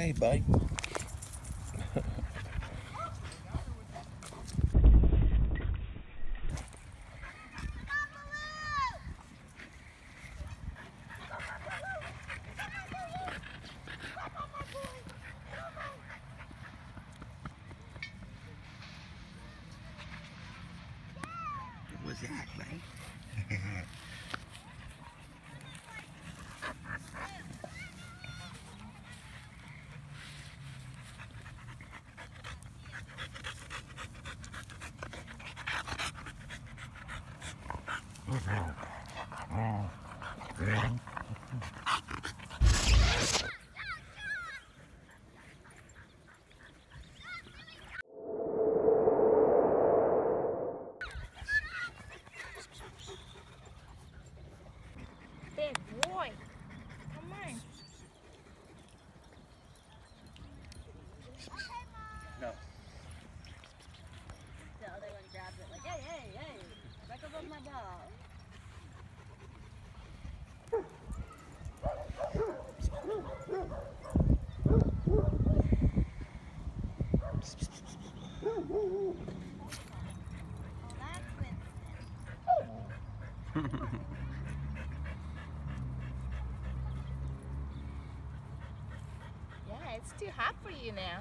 Hey, buddy. What was that, man? Big boy. Yeah, it's too hot for you now.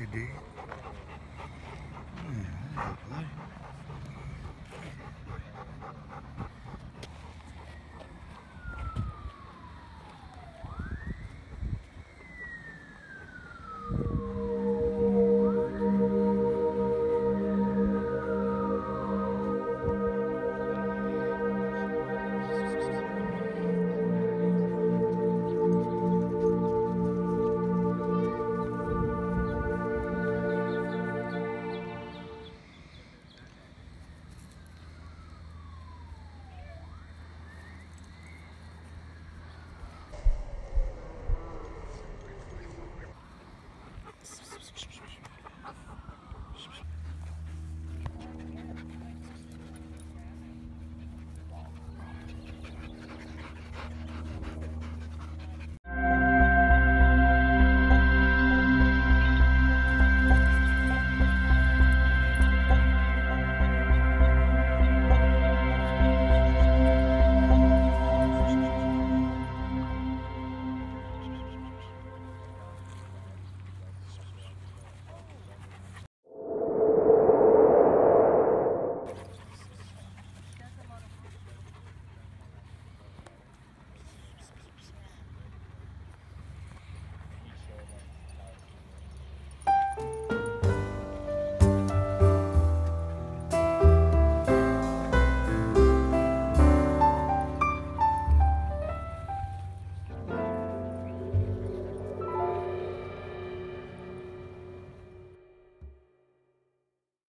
you dig? Mm,